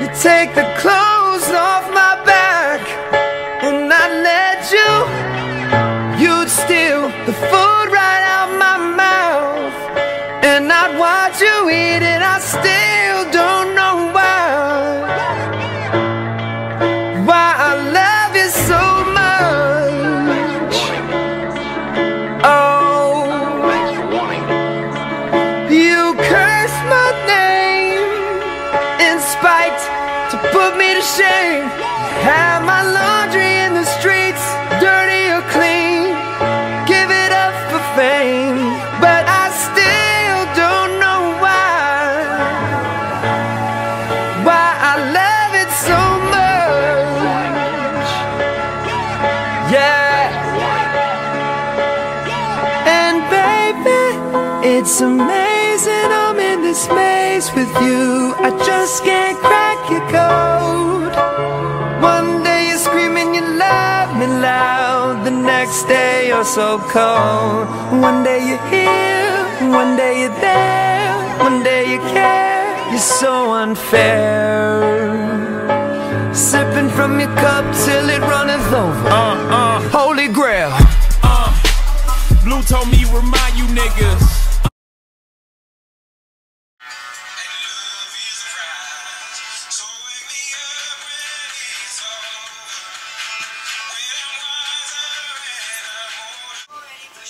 You take the clothes off my spite to put me to shame. Have my laundry in the streets, dirty or clean. Give it up for fame, but I still don't know why. Why I love it so much. Yeah. And baby, it's amazing I'm in this maze with you. I just can't crack your code. One day you're screaming you love me loud, the next day you're so cold. One day you're here, one day you're there, one day you care. You're so unfair. Sipping from your cup till it runneth over. Uh, uh, Holy grail. uh. Blue told me remind you niggas.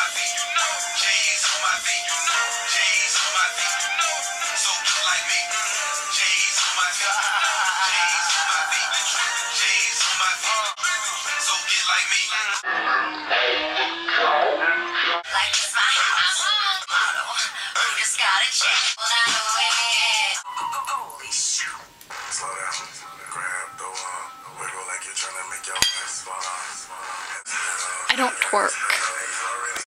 my feet, you know. J's on my feet, you know. J's on my feet, you know. So get like me. J's on my feet, you know. J's on my feet, J's on my feet. So get like me. Like it's my house. Model. Who just got a check? Well, I know it. Holy shit. Slow down. Grab the uh, wiggle like you're trying to make your ass fall. I don't twerk.